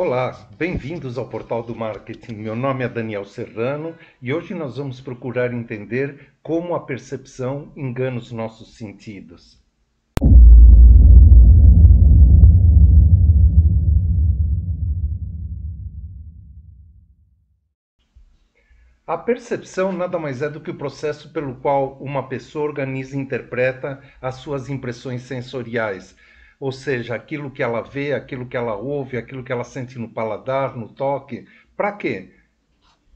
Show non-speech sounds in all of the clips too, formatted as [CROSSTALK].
Olá, bem-vindos ao Portal do Marketing. Meu nome é Daniel Serrano e hoje nós vamos procurar entender como a percepção engana os nossos sentidos. A percepção nada mais é do que o processo pelo qual uma pessoa organiza e interpreta as suas impressões sensoriais, ou seja, aquilo que ela vê, aquilo que ela ouve, aquilo que ela sente no paladar, no toque. Para quê?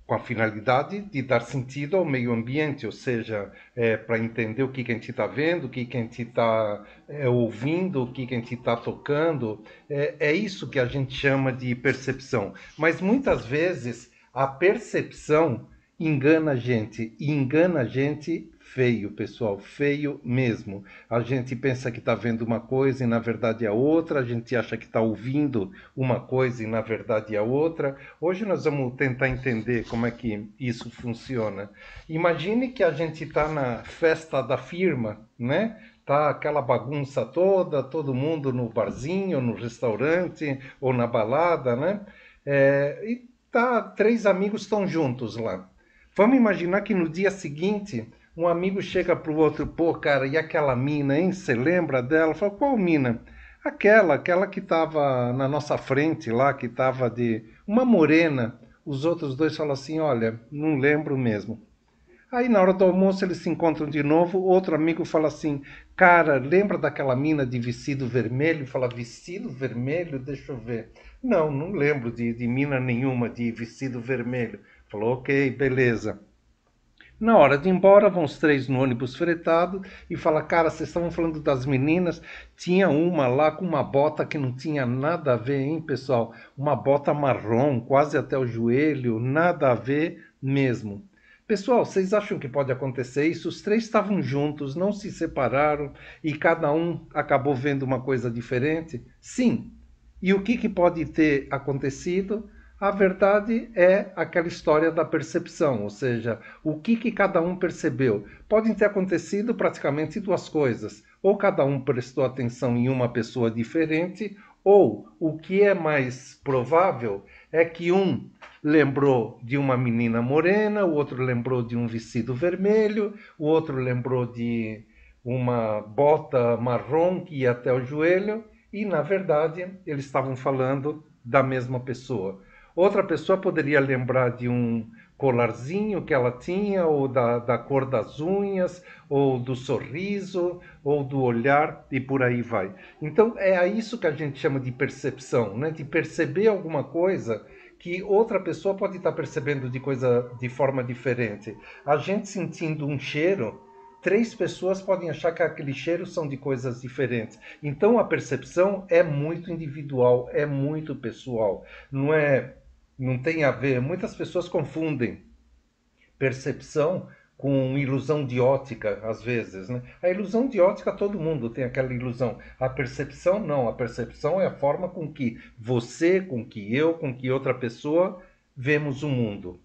Com a finalidade de dar sentido ao meio ambiente, ou seja, é, para entender o que, que a gente está vendo, o que, que a gente está é, ouvindo, o que, que a gente está tocando. É, é isso que a gente chama de percepção. Mas muitas vezes a percepção engana a gente. E engana a gente feio, pessoal, feio mesmo. A gente pensa que está vendo uma coisa e na verdade é outra, a gente acha que está ouvindo uma coisa e na verdade é outra. Hoje nós vamos tentar entender como é que isso funciona. Imagine que a gente está na festa da firma, né? Tá aquela bagunça toda, todo mundo no barzinho, no restaurante ou na balada, né? É, e tá, três amigos estão juntos lá. Vamos imaginar que no dia seguinte um amigo chega para o outro, pô, cara, e aquela mina, hein? Você lembra dela? Fala, qual mina? Aquela, aquela que estava na nossa frente lá, que estava de. Uma morena. Os outros dois falam assim: olha, não lembro mesmo. Aí na hora do almoço eles se encontram de novo. Outro amigo fala assim: Cara, lembra daquela mina de vestido vermelho? Fala: Vestido vermelho? Deixa eu ver. Não, não lembro de, de mina nenhuma de vestido vermelho. Falou, ok, beleza. Na hora de ir embora, vão os três no ônibus fretado e fala, cara, vocês estavam falando das meninas, tinha uma lá com uma bota que não tinha nada a ver, hein, pessoal? Uma bota marrom, quase até o joelho, nada a ver mesmo. Pessoal, vocês acham que pode acontecer isso? Os três estavam juntos, não se separaram e cada um acabou vendo uma coisa diferente? Sim. E o que, que pode ter acontecido? A verdade é aquela história da percepção, ou seja, o que, que cada um percebeu. Podem ter acontecido praticamente duas coisas. Ou cada um prestou atenção em uma pessoa diferente, ou o que é mais provável é que um lembrou de uma menina morena, o outro lembrou de um vestido vermelho, o outro lembrou de uma bota marrom que ia até o joelho, e na verdade eles estavam falando da mesma pessoa. Outra pessoa poderia lembrar de um colarzinho que ela tinha, ou da, da cor das unhas, ou do sorriso, ou do olhar, e por aí vai. Então é a isso que a gente chama de percepção, né? de perceber alguma coisa que outra pessoa pode estar percebendo de coisa de forma diferente. A gente sentindo um cheiro, três pessoas podem achar que aquele cheiro são de coisas diferentes. Então a percepção é muito individual, é muito pessoal. Não é não tem a ver. Muitas pessoas confundem percepção com ilusão de ótica, às vezes. Né? A ilusão de ótica, todo mundo tem aquela ilusão. A percepção, não. A percepção é a forma com que você, com que eu, com que outra pessoa vemos o mundo.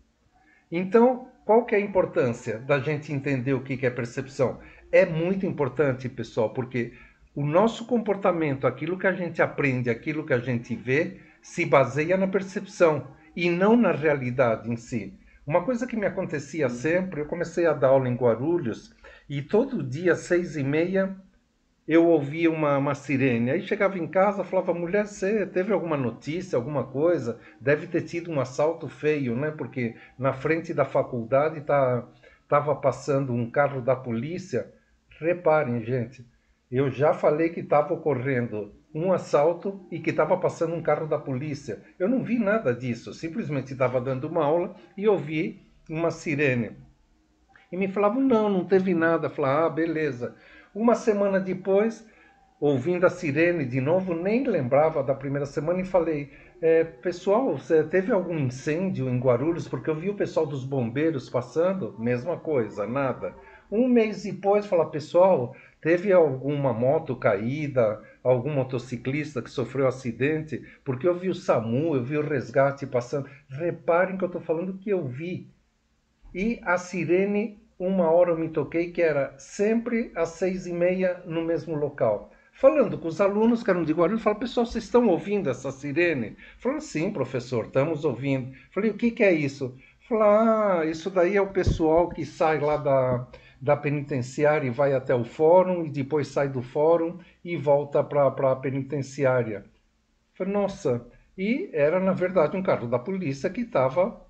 Então, qual que é a importância da gente entender o que é percepção? É muito importante, pessoal, porque o nosso comportamento, aquilo que a gente aprende, aquilo que a gente vê, se baseia na percepção e não na realidade em si. Uma coisa que me acontecia uhum. sempre, eu comecei a dar aula em Guarulhos e todo dia, seis e meia, eu ouvia uma, uma sirene. Aí chegava em casa, falava, mulher, você teve alguma notícia, alguma coisa? Deve ter tido um assalto feio, né? Porque na frente da faculdade tá, tava passando um carro da polícia. Reparem, gente, eu já falei que estava ocorrendo um assalto e que estava passando um carro da polícia. Eu não vi nada disso, simplesmente estava dando uma aula e ouvi uma sirene. E me falavam, não, não teve nada. Eu falava, ah, beleza. Uma semana depois, ouvindo a sirene de novo, nem lembrava da primeira semana e falei, é, pessoal, teve algum incêndio em Guarulhos? Porque eu vi o pessoal dos bombeiros passando, mesma coisa, nada. Um mês depois, fala, pessoal, teve alguma moto caída, algum motociclista que sofreu acidente, porque eu vi o SAMU, eu vi o resgate passando. Reparem que eu estou falando que eu vi. E a sirene, uma hora eu me toquei que era sempre às seis e meia no mesmo local. falando com os alunos que eram de Guarulhos, falei, pessoal, vocês estão ouvindo essa sirene? Falaram, sim, professor, estamos ouvindo. Falei, o que, que é isso? Falei, ah, isso daí é o pessoal que sai lá da, da penitenciária e vai até o fórum, e depois sai do fórum e volta para a penitenciária. Falei, nossa, e era, na verdade, um carro da polícia que estava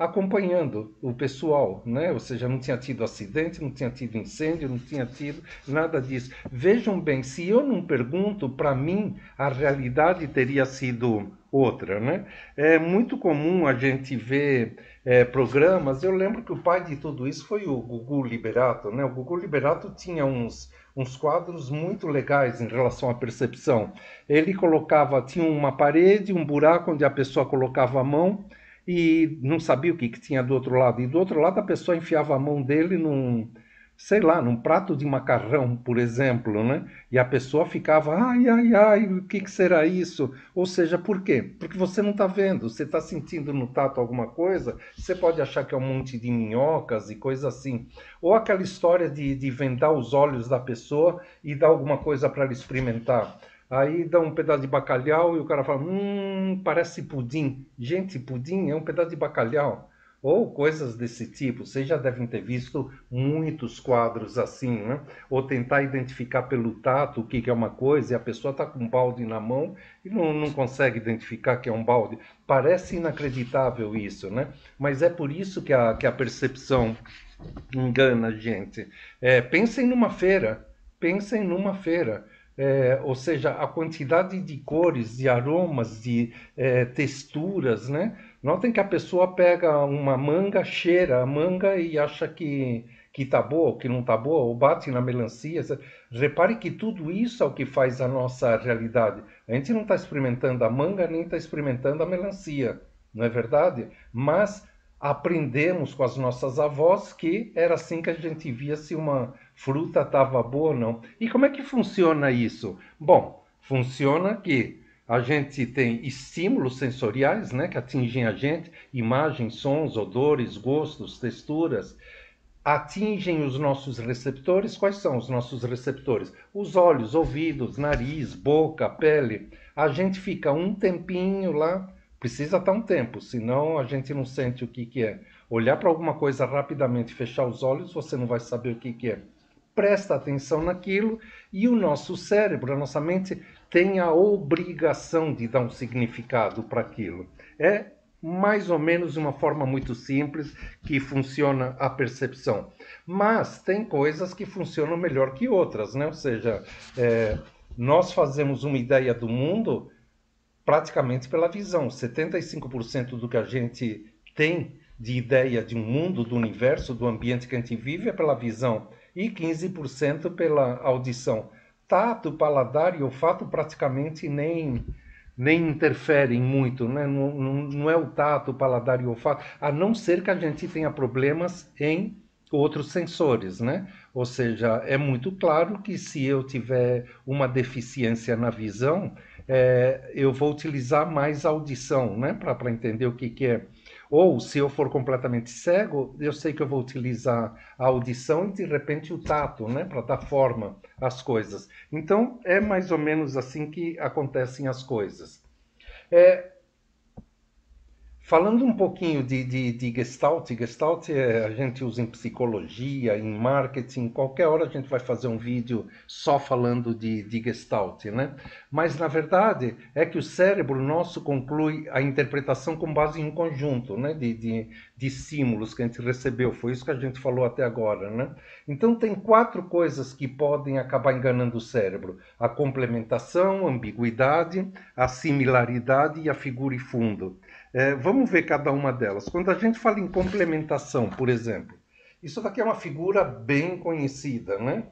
acompanhando o pessoal, né? Ou seja, não tinha tido acidente, não tinha tido incêndio, não tinha tido nada disso. Vejam bem, se eu não pergunto, para mim a realidade teria sido outra, né? É muito comum a gente ver é, programas. Eu lembro que o pai de tudo isso foi o Gugu Liberato, né? O Gugu Liberato tinha uns uns quadros muito legais em relação à percepção. Ele colocava, tinha uma parede, um buraco onde a pessoa colocava a mão e não sabia o que, que tinha do outro lado. E do outro lado a pessoa enfiava a mão dele num, sei lá, num prato de macarrão, por exemplo, né? E a pessoa ficava, ai, ai, ai, o que, que será isso? Ou seja, por quê? Porque você não está vendo, você está sentindo no tato alguma coisa, você pode achar que é um monte de minhocas e coisa assim. Ou aquela história de, de vendar os olhos da pessoa e dar alguma coisa para ela experimentar. Aí dá um pedaço de bacalhau e o cara fala: Hum, parece pudim. Gente, pudim é um pedaço de bacalhau. Ou coisas desse tipo. Vocês já devem ter visto muitos quadros assim, né? Ou tentar identificar pelo tato o que, é uma coisa e a pessoa está com um balde na mão e não, não consegue identificar que é um balde. Parece inacreditável isso, né? Mas é por isso que a, que a percepção engana a gente. É, pensem numa feira. Pensem numa feira é, ou seja, a quantidade de cores, de aromas, de é, texturas, né? Notem que a pessoa pega uma manga, cheira a manga e acha que que tá boa, que não tá boa, ou bate na melancia. Repare que tudo isso é o que faz a nossa realidade. A gente não está experimentando a manga nem está experimentando a melancia, não é verdade? Mas aprendemos com as nossas avós que era assim que a gente via se uma fruta estava boa ou não. E como é que funciona isso? Bom, funciona que a gente tem estímulos sensoriais, né, que atingem a gente, imagens, sons, odores, gostos, texturas, atingem os nossos receptores. Quais são os nossos receptores? Os olhos, ouvidos, nariz, boca, pele. A gente fica um tempinho lá, precisa estar um tempo, senão a gente não sente o que, que é. Olhar para alguma coisa rapidamente, fechar os olhos, você não vai saber o que, que é presta atenção naquilo e o nosso cérebro, a nossa mente, tem a obrigação de dar um significado para aquilo. É mais ou menos uma forma muito simples que funciona a percepção. Mas tem coisas que funcionam melhor que outras, né? Ou seja, é, nós fazemos uma ideia do mundo praticamente pela visão. 75% do que a gente tem de ideia de um mundo, do universo, do ambiente que a gente vive é pela visão e 15% pela audição. Tato, paladar e olfato praticamente nem, nem interferem muito, né? não, não, não é o tato, o paladar e o olfato, a não ser que a gente tenha problemas em outros sensores, né? Ou seja, é muito claro que se eu tiver uma deficiência na visão, é, eu vou utilizar mais audição, né? Para entender o que, que é ou se eu for completamente cego, eu sei que eu vou utilizar a audição e de repente o tato, né, para dar forma às coisas. Então é mais ou menos assim que acontecem as coisas. É, Falando um pouquinho de, de, de Gestalt, Gestalt é, a gente usa em psicologia, em marketing, qualquer hora a gente vai fazer um vídeo só falando de, de Gestalt, né? Mas na verdade é que o cérebro nosso conclui a interpretação com base em um conjunto né? de, de, de estímulos que a gente recebeu, foi isso que a gente falou até agora, né? Então tem quatro coisas que podem acabar enganando o cérebro: a complementação, a ambiguidade, a similaridade e a figura e fundo. É, vamos ver cada uma delas. Quando a gente fala em complementação, por exemplo, isso daqui é uma figura bem conhecida, né?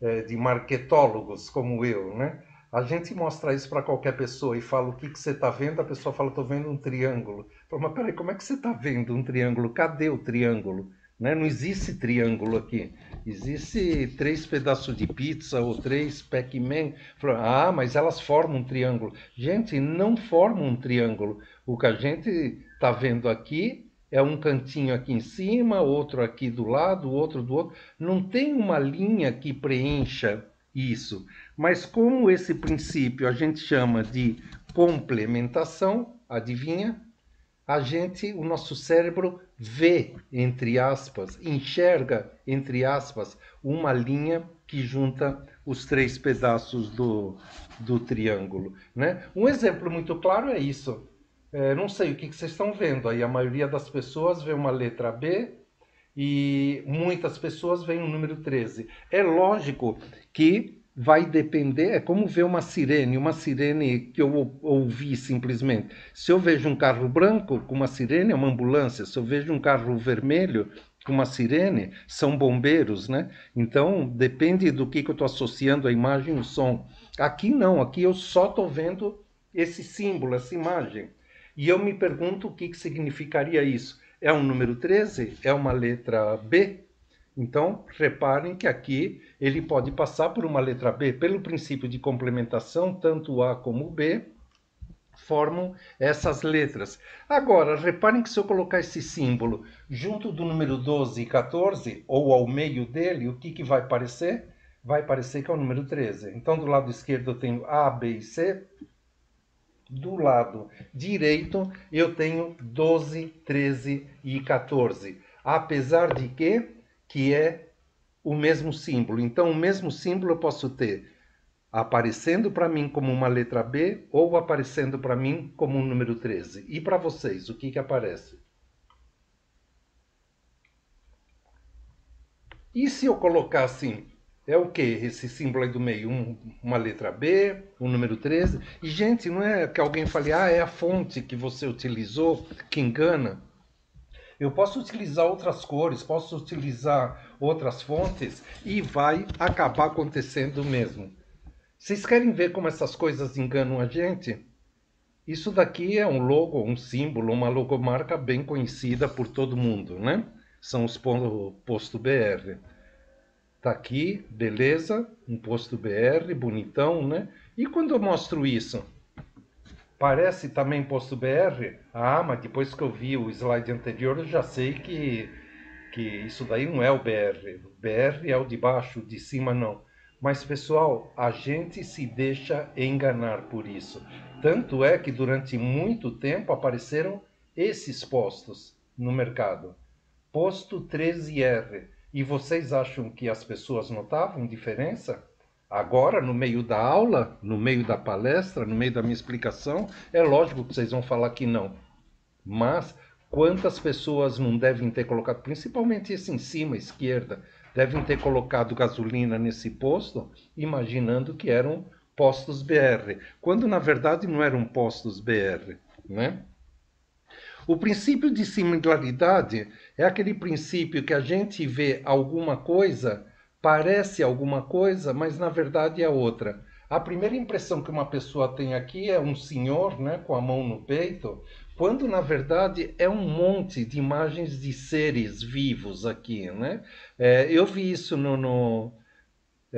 É, de marketólogos como eu, né? A gente mostra isso para qualquer pessoa e fala o que, que você está vendo, a pessoa fala, estou vendo um triângulo. Fala, mas peraí, como é que você está vendo um triângulo? Cadê o triângulo? Né? Não existe triângulo aqui. Existe três pedaços de pizza ou três Pac-Man. Ah, mas elas formam um triângulo. Gente, não formam um triângulo. O que a gente está vendo aqui é um cantinho aqui em cima, outro aqui do lado, outro do outro. Não tem uma linha que preencha isso. Mas como esse princípio a gente chama de complementação, adivinha? A gente, o nosso cérebro vê, entre aspas, enxerga, entre aspas, uma linha que junta os três pedaços do, do triângulo. Né? Um exemplo muito claro é isso. É, não sei o que, que vocês estão vendo aí. A maioria das pessoas vê uma letra B e muitas pessoas veem o número 13. É lógico que vai depender, é como ver uma sirene, uma sirene que eu ouvi simplesmente. Se eu vejo um carro branco com uma sirene, é uma ambulância. Se eu vejo um carro vermelho com uma sirene, são bombeiros, né? Então, depende do que, que eu estou associando a imagem e o som. Aqui não, aqui eu só estou vendo esse símbolo, essa imagem. E eu me pergunto o que, que significaria isso. É um número 13? É uma letra B? Então, reparem que aqui ele pode passar por uma letra B. Pelo princípio de complementação, tanto A como B formam essas letras. Agora, reparem que se eu colocar esse símbolo junto do número 12 e 14, ou ao meio dele, o que, que vai parecer? Vai parecer que é o número 13. Então, do lado esquerdo eu tenho A, B e C. Do lado direito eu tenho 12, 13 e 14. Apesar de que que é o mesmo símbolo. Então, o mesmo símbolo eu posso ter aparecendo para mim como uma letra B ou aparecendo para mim como um número 13. E para vocês, o que, que aparece? E se eu colocar assim, é o que esse símbolo aí do meio? Um, uma letra B, um número 13? E, gente, não é que alguém fale, ah, é a fonte que você utilizou que engana. Eu posso utilizar outras cores, posso utilizar outras fontes e vai acabar acontecendo mesmo. Vocês querem ver como essas coisas enganam a gente? Isso daqui é um logo, um símbolo, uma logomarca bem conhecida por todo mundo, né? São os posto BR. Tá aqui, beleza, um posto BR, bonitão, né? E quando eu mostro isso? Parece também posto BR? Ah, mas depois que eu vi o slide anterior, eu já sei que, que isso daí não é o BR. O BR é o de baixo, de cima não. Mas, pessoal, a gente se deixa enganar por isso. Tanto é que durante muito tempo apareceram esses postos no mercado. Posto 13R. E vocês acham que as pessoas notavam diferença? Agora, no meio da aula, no meio da palestra, no meio da minha explicação, é lógico que vocês vão falar que não. Mas quantas pessoas não devem ter colocado, principalmente esse em cima, esquerda, devem ter colocado gasolina nesse posto, imaginando que eram postos BR, quando na verdade não eram postos BR, né? O princípio de similaridade é aquele princípio que a gente vê alguma coisa parece alguma coisa, mas na verdade é outra. A primeira impressão que uma pessoa tem aqui é um senhor né, com a mão no peito, quando na verdade é um monte de imagens de seres vivos aqui. Né? É, eu vi isso no, no,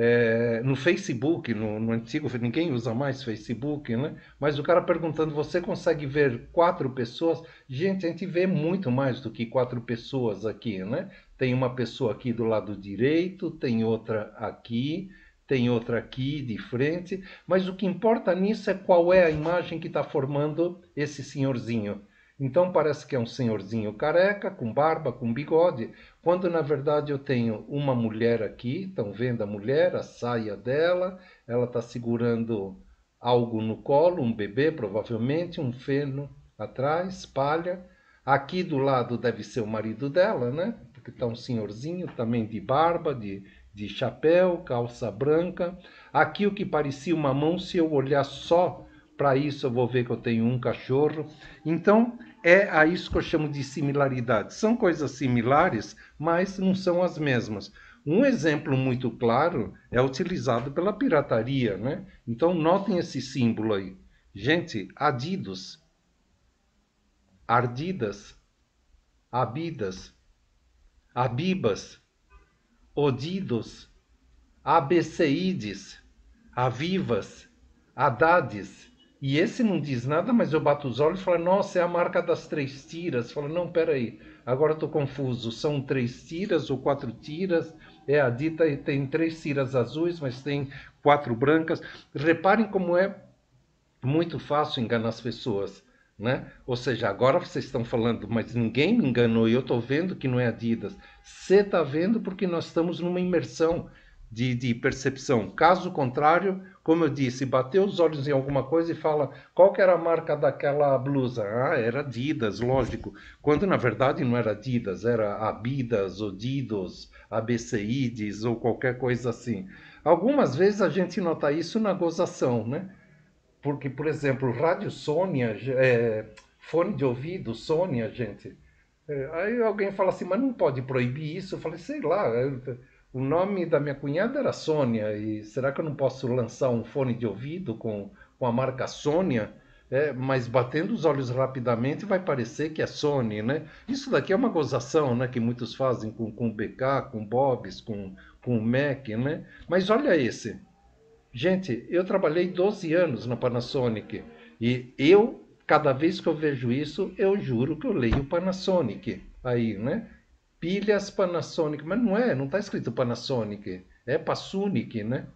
é, no Facebook, no, no, antigo, ninguém usa mais Facebook, né? Mas o cara perguntando, você consegue ver quatro pessoas? Gente, a gente vê muito mais do que quatro pessoas aqui, né? Tem uma pessoa aqui do lado direito, tem outra aqui, tem outra aqui de frente, mas o que importa nisso é qual é a imagem que está formando esse senhorzinho. Então parece que é um senhorzinho careca, com barba, com bigode, quando na verdade eu tenho uma mulher aqui, estão vendo a mulher, a saia dela, ela está segurando algo no colo, um bebê provavelmente, um feno atrás, palha. Aqui do lado deve ser o marido dela, né? Porque está um senhorzinho também de barba, de, de chapéu, calça branca. Aqui o que parecia uma mão, se eu olhar só para isso, eu vou ver que eu tenho um cachorro. Então, é a isso que eu chamo de similaridade. São coisas similares, mas não são as mesmas. Um exemplo muito claro é utilizado pela pirataria, né? Então notem esse símbolo aí. Gente, adidos, ardidas, abidas, abibas, odidos, abeceides, avivas, adades, e esse não diz nada, mas eu bato os olhos e falo, nossa, é a marca das três tiras. Falo, não, peraí, agora estou confuso. São três tiras ou quatro tiras? é a dita e tem três ciras azuis, mas tem quatro brancas. Reparem como é muito fácil enganar as pessoas. Né? Ou seja, agora vocês estão falando, mas ninguém me enganou e eu estou vendo que não é Adidas. Você está vendo porque nós estamos numa imersão de, de, percepção. Caso contrário, como eu disse, bateu os olhos em alguma coisa e fala qual que era a marca daquela blusa. Ah, era Adidas, lógico. Quando na verdade não era Adidas, era Abidas, Odidos, ABCIDES ou qualquer coisa assim. Algumas vezes a gente nota isso na gozação, né? Porque, por exemplo, rádio Sônia, é, fone de ouvido Sônia, gente. É, aí alguém fala assim, mas não pode proibir isso. Eu falei, sei lá, o nome da minha cunhada era Sônia, e será que eu não posso lançar um fone de ouvido com, com a marca Sônia? É, mas batendo os olhos rapidamente vai parecer que é Sony, né? Isso daqui é uma gozação, né? Que muitos fazem com, com BK, com Bobs, com, com Mac, né? Mas olha esse. Gente, eu trabalhei 12 anos na Panasonic e eu, cada vez que eu vejo isso, eu juro que eu leio Panasonic aí, né? Pilhas Panasonic, mas não é, não está escrito Panasonic, é Pasunic, né?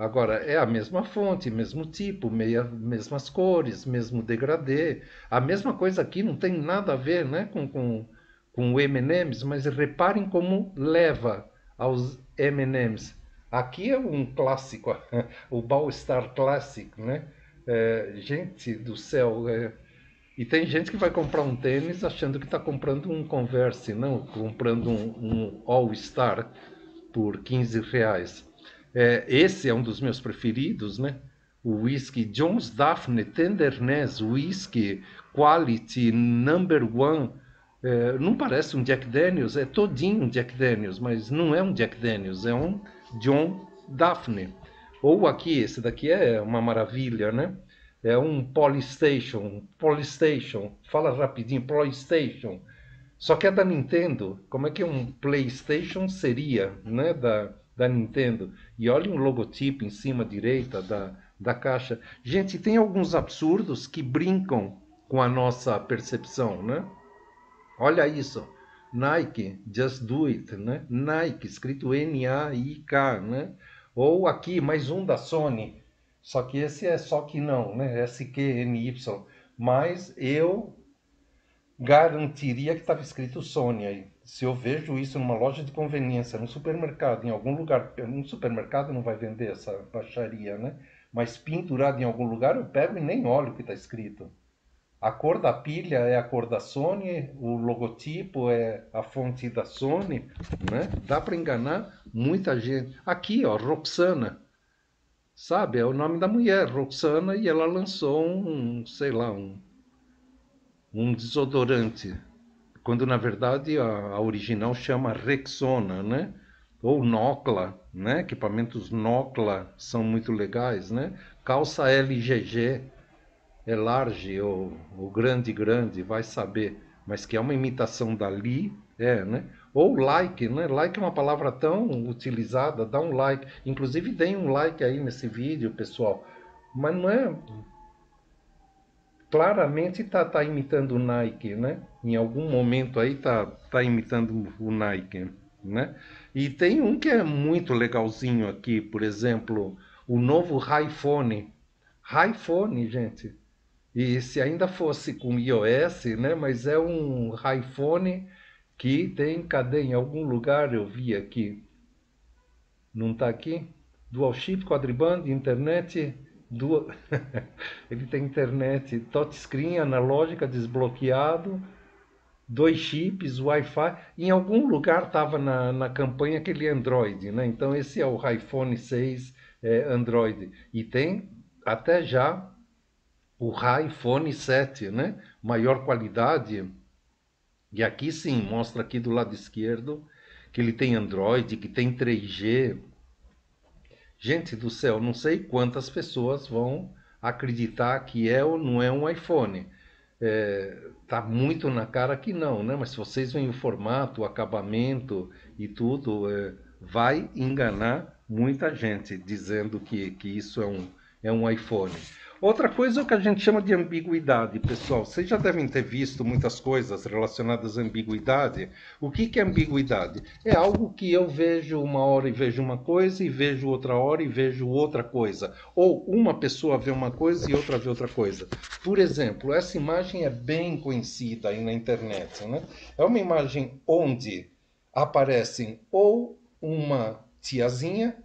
Agora, é a mesma fonte, mesmo tipo, meia, mesmas cores, mesmo degradê. A mesma coisa aqui não tem nada a ver né, com, com, com o M&M's, mas reparem como leva aos M&M's. Aqui é um clássico, [LAUGHS] o Ballstar Classic, né? É, gente do céu, é... e tem gente que vai comprar um tênis achando que está comprando um Converse, não, comprando um, um All Star por 15 reais. É, esse é um dos meus preferidos, né? O whisky Jones Daphne Tenderness Whisky Quality Number One. É, não parece um Jack Daniels, é todinho um Jack Daniels, mas não é um Jack Daniels, é um John Daphne. Ou aqui, esse daqui é uma maravilha, né? É um Polystation, Polystation, fala rapidinho, Polystation. Só que é da Nintendo. Como é que um PlayStation seria, né, da, da Nintendo? E olha um logotipo em cima direita da, da caixa. Gente, tem alguns absurdos que brincam com a nossa percepção, né? Olha isso. Nike, Just Do It, né? Nike, escrito N-A-I-K, né? Ou aqui, mais um da Sony, só que esse é só que não, né? S-Q-N-Y. Mas eu garantiria que estava escrito Sony aí. Se eu vejo isso numa loja de conveniência, no supermercado, em algum lugar, no supermercado não vai vender essa baixaria, né? Mas pendurado em algum lugar, eu pego e nem olho o que está escrito. A cor da pilha é a cor da Sony, o logotipo é a fonte da Sony, né? Dá para enganar muita gente. Aqui, ó, Roxana. Sabe, é o nome da mulher, Roxana, e ela lançou um, sei lá, um, um desodorante. Quando na verdade a, a original chama Rexona, né? Ou Nocla, né? Equipamentos Nocla são muito legais, né? Calça LGG é large ou, ou grande, grande, vai saber. Mas que é uma imitação dali, é, né? Ou like, né? Like é uma palavra tão utilizada, dá um like. Inclusive, deem um like aí nesse vídeo, pessoal. Mas não é. Claramente tá, tá imitando o Nike, né? Em algum momento aí tá, tá imitando o Nike, né? E tem um que é muito legalzinho aqui, por exemplo, o novo iPhone. iPhone, gente. E se ainda fosse com iOS, né? Mas é um iPhone que tem, cadê? Em algum lugar eu vi aqui. Não está aqui? Dual chip, quadriband, internet. Dual... [LAUGHS] Ele tem internet, touchscreen, analógica, desbloqueado, dois chips, Wi-Fi. Em algum lugar estava na, na campanha aquele Android, né? Então esse é o iPhone 6 é, Android. E tem até já o iPhone 7, né? Maior qualidade. E aqui sim, mostra aqui do lado esquerdo que ele tem Android, que tem 3G. Gente do céu, não sei quantas pessoas vão acreditar que é ou não é um iPhone. É, tá muito na cara que não, né? Mas se vocês veem o formato, o acabamento e tudo, é, vai enganar muita gente dizendo que, que isso é um, é um iPhone. Outra coisa é o que a gente chama de ambiguidade, pessoal. Vocês já devem ter visto muitas coisas relacionadas à ambiguidade. O que, que é ambiguidade? É algo que eu vejo uma hora e vejo uma coisa, e vejo outra hora e vejo outra coisa. Ou uma pessoa vê uma coisa e outra vê outra coisa. Por exemplo, essa imagem é bem conhecida aí na internet. Né? É uma imagem onde aparecem ou uma tiazinha,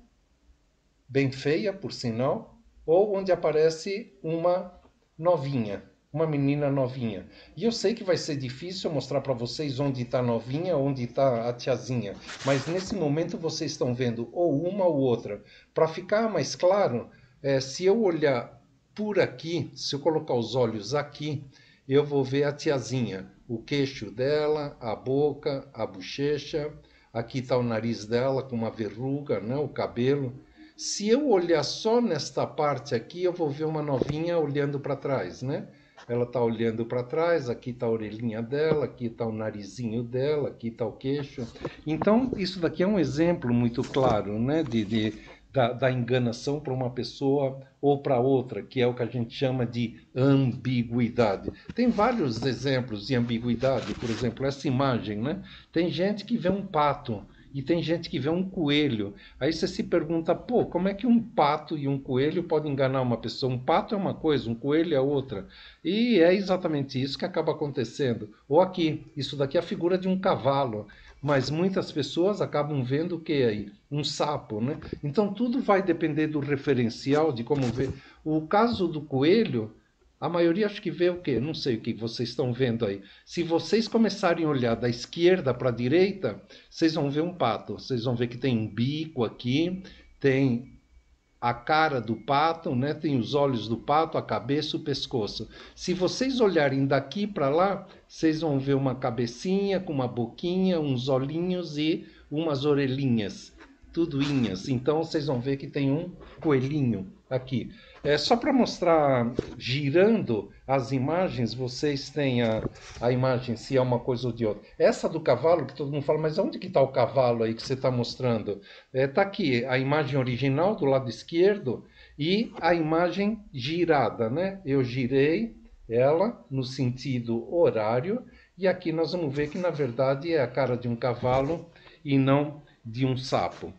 bem feia, por sinal, ou onde aparece uma novinha, uma menina novinha. E eu sei que vai ser difícil mostrar para vocês onde está a novinha, onde está a tiazinha, mas nesse momento vocês estão vendo ou uma ou outra. Para ficar mais claro, é, se eu olhar por aqui, se eu colocar os olhos aqui, eu vou ver a tiazinha, o queixo dela, a boca, a bochecha, aqui está o nariz dela com uma verruga, né, o cabelo. Se eu olhar só nesta parte aqui, eu vou ver uma novinha olhando para trás, né? Ela está olhando para trás, aqui está a orelhinha dela, aqui está o narizinho dela, aqui está o queixo. Então, isso daqui é um exemplo muito claro, né? De, de da, da enganação para uma pessoa ou para outra, que é o que a gente chama de ambiguidade. Tem vários exemplos de ambiguidade, por exemplo, essa imagem, né? Tem gente que vê um pato e tem gente que vê um coelho. Aí você se pergunta, pô, como é que um pato e um coelho podem enganar uma pessoa? Um pato é uma coisa, um coelho é outra. E é exatamente isso que acaba acontecendo. Ou aqui, isso daqui é a figura de um cavalo. Mas muitas pessoas acabam vendo o que aí? Um sapo, né? Então tudo vai depender do referencial, de como ver. O caso do coelho a maioria acho que vê o quê? Não sei o que vocês estão vendo aí. Se vocês começarem a olhar da esquerda para a direita, vocês vão ver um pato. Vocês vão ver que tem um bico aqui, tem a cara do pato, né? tem os olhos do pato, a cabeça, o pescoço. Se vocês olharem daqui para lá, vocês vão ver uma cabecinha com uma boquinha, uns olhinhos e umas orelhinhas, tudo inhas. Então vocês vão ver que tem um coelhinho aqui. É, só para mostrar, girando as imagens, vocês têm a, a imagem se é uma coisa ou de outra. Essa do cavalo, que todo mundo fala, mas onde que está o cavalo aí que você está mostrando? Está é, tá aqui a imagem original do lado esquerdo e a imagem girada, né? Eu girei ela no sentido horário e aqui nós vamos ver que na verdade é a cara de um cavalo e não de um sapo.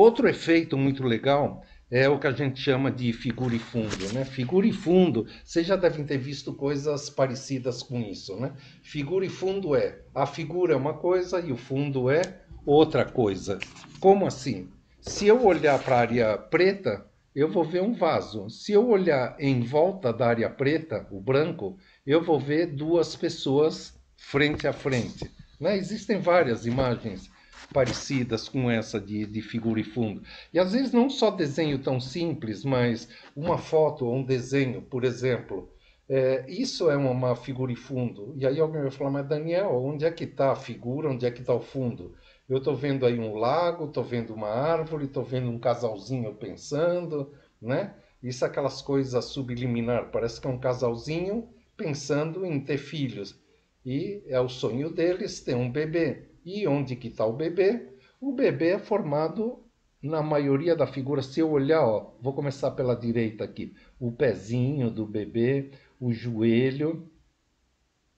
Outro efeito muito legal é o que a gente chama de figura e fundo, né? Figura e fundo, vocês já devem ter visto coisas parecidas com isso, né? Figura e fundo é, a figura é uma coisa e o fundo é outra coisa. Como assim? Se eu olhar para a área preta, eu vou ver um vaso. Se eu olhar em volta da área preta, o branco, eu vou ver duas pessoas frente a frente. Né? Existem várias imagens parecidas com essa de, de figura e fundo. E às vezes não só desenho tão simples, mas uma foto ou um desenho, por exemplo. É, isso é uma figura e fundo. E aí alguém vai falar, mas Daniel, onde é que está a figura, onde é que está o fundo? Eu estou vendo aí um lago, estou vendo uma árvore, estou vendo um casalzinho pensando, né? Isso é aquelas coisas subliminar, parece que é um casalzinho pensando em ter filhos. E é o sonho deles ter um bebê. E onde que está o bebê? O bebê é formado na maioria da figura. Se eu olhar, ó, vou começar pela direita aqui. O pezinho do bebê, o joelho,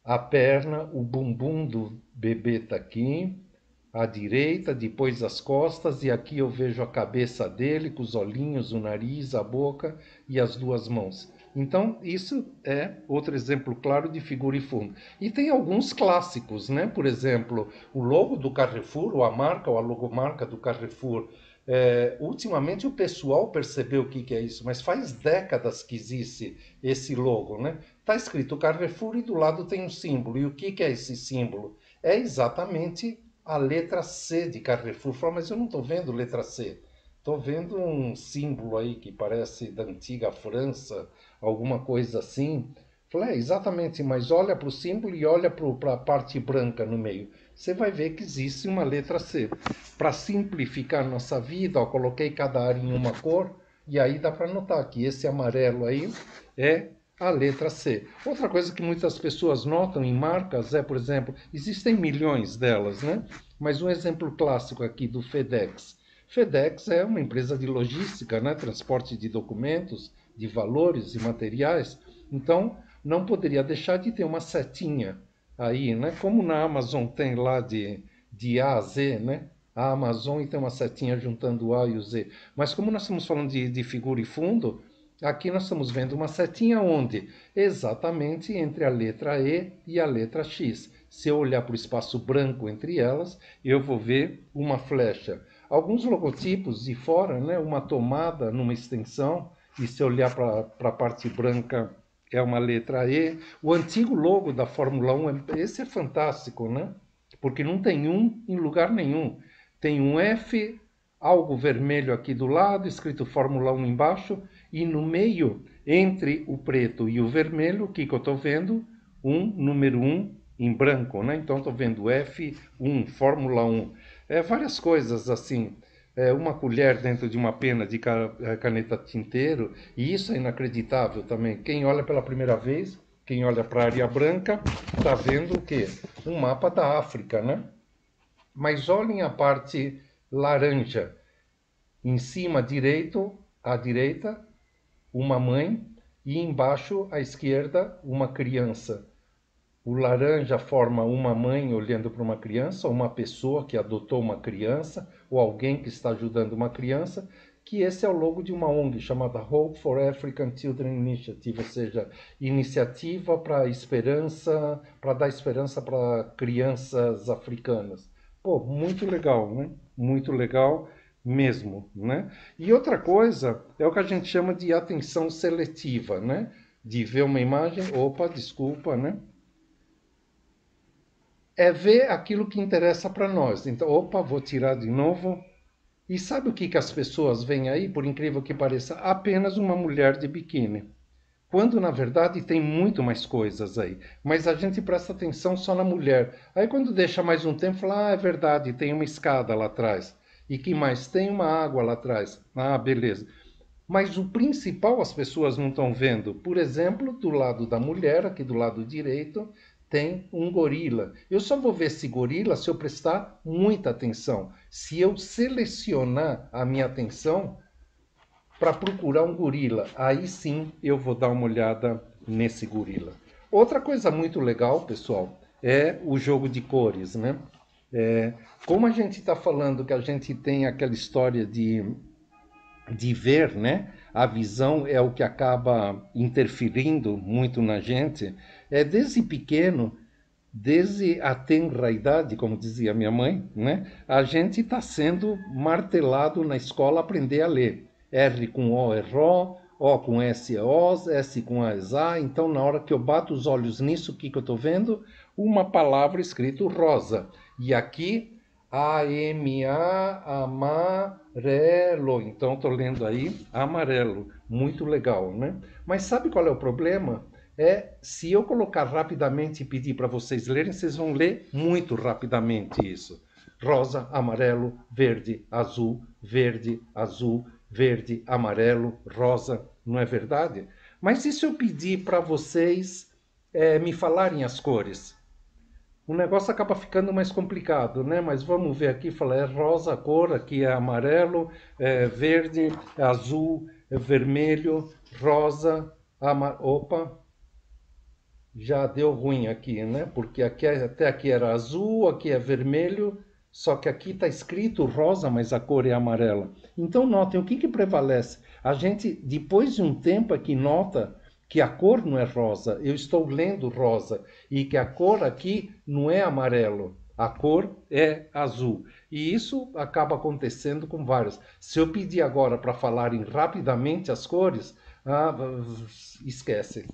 a perna, o bumbum do bebê está aqui, à direita, depois as costas, e aqui eu vejo a cabeça dele, com os olhinhos, o nariz, a boca e as duas mãos. Então, isso é outro exemplo claro de figura e fundo. E tem alguns clássicos, né? Por exemplo, o logo do Carrefour, ou a marca, ou a logomarca do Carrefour. É, ultimamente o pessoal percebeu o que, que é isso, mas faz décadas que existe esse logo, né? Está escrito Carrefour e do lado tem um símbolo. E o que, que é esse símbolo? É exatamente a letra C de Carrefour. Fala, mas eu não estou vendo letra C. Estou vendo um símbolo aí que parece da antiga França, alguma coisa assim. Falei, é, exatamente, mas olha para o símbolo e olha para a parte branca no meio. Você vai ver que existe uma letra C. Para simplificar nossa vida, ó, coloquei cada área em uma cor, e aí dá para notar que esse amarelo aí é a letra C. Outra coisa que muitas pessoas notam em marcas é, por exemplo, existem milhões delas, né? Mas um exemplo clássico aqui do FedEx. FedEx é uma empresa de logística, né? transporte de documentos, de valores e materiais, então não poderia deixar de ter uma setinha aí, né? Como na Amazon tem lá de, de A a Z, né? A Amazon e tem uma setinha juntando o A e o Z. Mas como nós estamos falando de, de figura e fundo, aqui nós estamos vendo uma setinha onde? Exatamente entre a letra E e a letra X. Se eu olhar para o espaço branco entre elas, eu vou ver uma flecha. Alguns logotipos de fora, né? uma tomada numa extensão, e se olhar para a parte branca é uma letra E. O antigo logo da Fórmula 1, esse é fantástico, né? Porque não tem um em lugar nenhum. Tem um F, algo vermelho aqui do lado, escrito Fórmula 1 embaixo, e no meio, entre o preto e o vermelho, o que, que eu estou vendo? Um número 1 em branco, né? Então estou vendo F1, Fórmula 1. É, várias coisas assim é, uma colher dentro de uma pena de é, caneta tinteiro, e isso é inacreditável também. Quem olha pela primeira vez, quem olha para a área branca, está vendo o quê? Um mapa da África, né? Mas olhem a parte laranja. Em cima direito, à direita, uma mãe, e embaixo à esquerda, uma criança. O laranja forma uma mãe olhando para uma criança, ou uma pessoa que adotou uma criança, ou alguém que está ajudando uma criança, que esse é o logo de uma ONG chamada Hope for African Children Initiative, ou seja, iniciativa para esperança, para dar esperança para crianças africanas. Pô, muito legal, né? Muito legal mesmo, né? E outra coisa é o que a gente chama de atenção seletiva, né? De ver uma imagem, opa, desculpa, né? É ver aquilo que interessa para nós. Então, opa, vou tirar de novo. E sabe o que, que as pessoas veem aí, por incrível que pareça? Apenas uma mulher de biquíni. Quando, na verdade, tem muito mais coisas aí. Mas a gente presta atenção só na mulher. Aí, quando deixa mais um tempo, fala: ah, é verdade, tem uma escada lá atrás. E que mais? Tem uma água lá atrás. Ah, beleza. Mas o principal as pessoas não estão vendo. Por exemplo, do lado da mulher, aqui do lado direito, tem um gorila. Eu só vou ver esse gorila se eu prestar muita atenção. Se eu selecionar a minha atenção para procurar um gorila, aí sim eu vou dar uma olhada nesse gorila. Outra coisa muito legal, pessoal, é o jogo de cores, né? É, como a gente está falando que a gente tem aquela história de, de ver, né? A visão é o que acaba interferindo muito na gente. É desde pequeno, desde a tenra idade, como dizia minha mãe, né? A gente está sendo martelado na escola aprender a ler. R com O é Ró, O com S é Os, S com A é Zá. Então, na hora que eu bato os olhos nisso, o que, que eu estou vendo? Uma palavra escrito rosa. E aqui, A-M-A, amarelo. Então, estou lendo aí amarelo. Muito legal, né? Mas sabe qual é o problema? é se eu colocar rapidamente e pedir para vocês lerem, vocês vão ler muito rapidamente isso. Rosa, amarelo, verde, azul, verde, azul, verde, amarelo, rosa, não é verdade? Mas e se eu pedir para vocês é, me falarem as cores? O negócio acaba ficando mais complicado, né? Mas vamos ver aqui, falar é rosa a cor, aqui é amarelo, é verde, é azul, é vermelho, rosa, ama... opa, já deu ruim aqui, né? Porque aqui, é, até aqui era azul, aqui é vermelho, só que aqui está escrito rosa, mas a cor é amarela. Então notem o que, que prevalece. A gente, depois de um tempo, aqui nota que a cor não é rosa. Eu estou lendo rosa e que a cor aqui não é amarelo. A cor é azul. E isso acaba acontecendo com vários. Se eu pedir agora para falarem rapidamente as cores, ah, esquece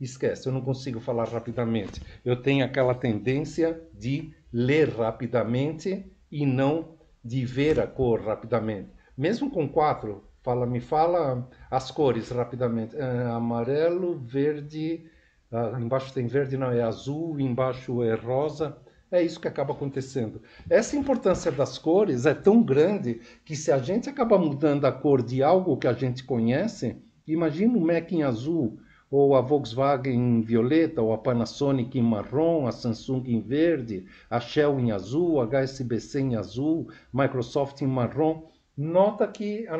esquece, eu não consigo falar rapidamente. Eu tenho aquela tendência de ler rapidamente e não de ver a cor rapidamente. Mesmo com quatro, fala, me fala as cores rapidamente. É, amarelo, verde, ah, embaixo tem verde, não, é azul, embaixo é rosa. É isso que acaba acontecendo. Essa importância das cores é tão grande que se a gente acaba mudando a cor de algo que a gente conhece, imagina o Mac em azul, ou a Volkswagen em violeta, ou a Panasonic em marrom, a Samsung em verde, a Shell em azul, a HSBC em azul, Microsoft em marrom, nota que a,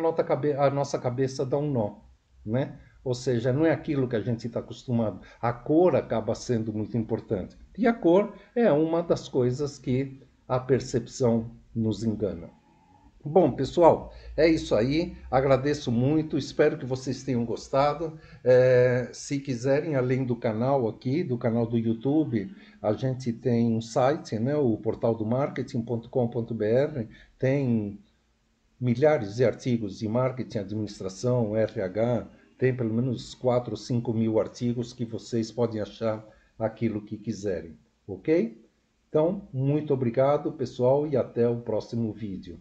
a nossa cabeça dá um nó, né? Ou seja, não é aquilo que a gente está acostumado. A cor acaba sendo muito importante. E a cor é uma das coisas que a percepção nos engana. Bom, pessoal, é isso aí. Agradeço muito. Espero que vocês tenham gostado. É, se quiserem, além do canal aqui, do canal do YouTube, a gente tem um site, né, o portal do marketing.com.br. Tem milhares de artigos de marketing, administração, RH. Tem pelo menos 4 ou 5 mil artigos que vocês podem achar aquilo que quiserem. Ok? Então, muito obrigado, pessoal, e até o próximo vídeo.